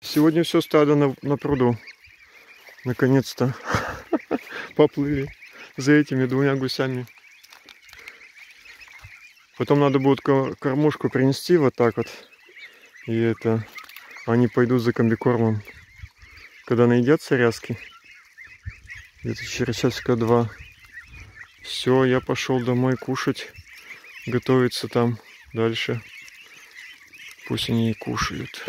Сегодня все стадо на, на пруду. Наконец-то поплыли за этими двумя гусями. Потом надо будет кормушку принести вот так вот. И это... Они пойдут за комбикормом. Когда найдется ряски. Где-то через часика два. Все, я пошел домой кушать. Готовиться там дальше. Пусть они и кушают.